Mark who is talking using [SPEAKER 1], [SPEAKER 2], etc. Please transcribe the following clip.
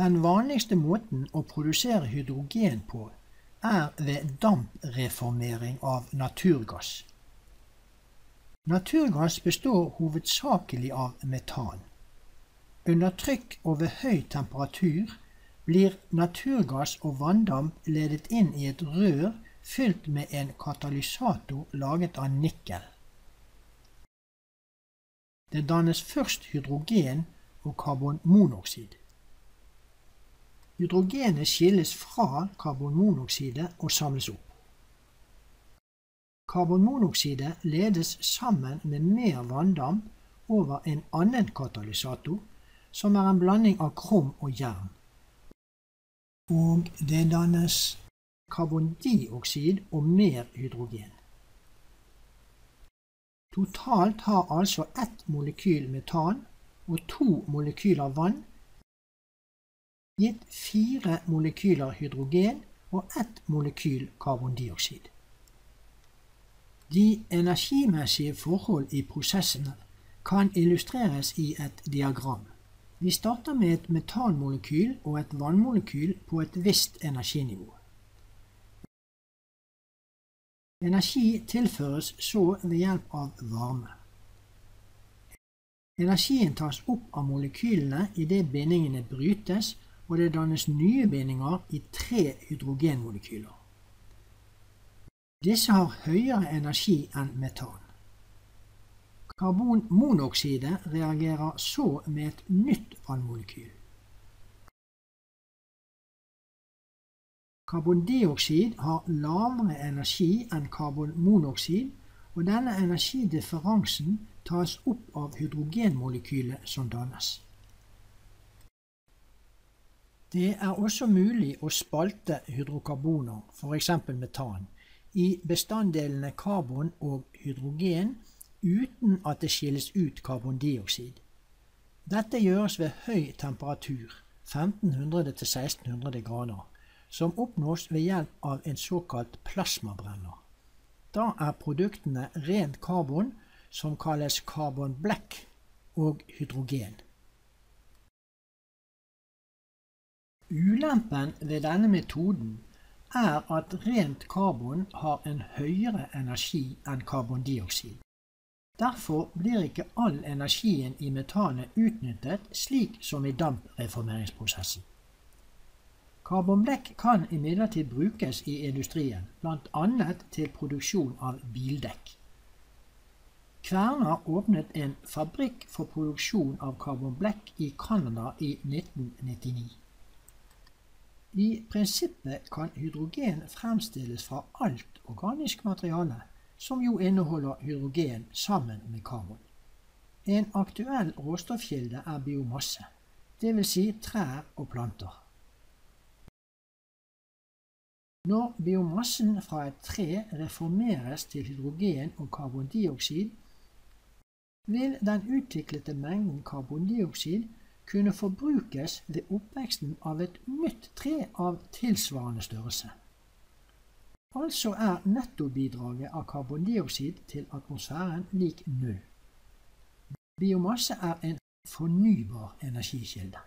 [SPEAKER 1] Den vanligste måten å produsere hydrogen på er ved dampreformering av naturgass. Naturgass består hovedsakelig av metan. Under trykk og ved høy temperatur blir naturgass og vanndamp ledet inn i et rør fylt med en katalysator laget av nikkel. Det dannes først hydrogen og karbonmonoksid. Hydrogenet skilles fra karbonmonoksidet og samles opp. Karbonmonoksidet ledes sammen med mer vanndamp over en annen katalysator, som er en blanding av krom og jern. Og det dannes karbondioksid og mer hydrogen. Totalt har altså ett molekyl metan og to molekyler vann gitt fire molekyler hydrogen og ett molekyl karbondioksid. De energimessige forhold i prosessene kan illustreres i et diagram. Vi starter med et metanmolekyl og et vannmolekyl på et visst energinivå. Energi tilføres så ved hjelp av varme. Energien tas opp av molekylene idet bindingene brytes, og det dannes nye bindinger i tre hydrogenmolekyler. Disse har høyere energi enn metan. Karbonmonoksidet reagerer så med et nytt vannmolekyl. Karbondioksid har lavere energi enn karbonmonoksid, og denne energidifferansen tas opp av hydrogenmolekylet som dannes. Det er også mulig å spalte hydrokarboner, f.eks. metan, i bestanddelene karbon og hydrogen uten at det skilles ut karbondioksid. Dette gjøres ved høy temperatur, 1500-1600 grader, som oppnås ved hjelp av en såkalt plasmabrenner. Da er produktene rent karbon, som kalles carbon black, og hydrogen. Ulempen ved denne metoden er at rent karbon har en høyere energi enn karbondioksid. Derfor blir ikke all energien i metanet utnyttet slik som i dampreformeringsprosessen. Karbonblekk kan imidlertid brukes i industrien, bl.a. til produksjon av bildekk. Kværner åpnet en fabrikk for produksjon av karbonblekk i Canada i 1999. I prinsippet kan hydrogen fremstilles fra alt organisk materiale, som jo inneholder hydrogen sammen med karbon. En aktuell råstoffkilde er biomasse, dvs. Si trær og planter. Når biomassen fra et tre reformeres til hydrogen og karbondioksid, vil den utviklede mengden karbondioksid kunne forbrukes ved oppveksten av et nytt tre av tilsvarende størrelse. Altså er nettobidraget av karbondioksid til atmosfæren lik null. Biomasse er en fornybar energikilde.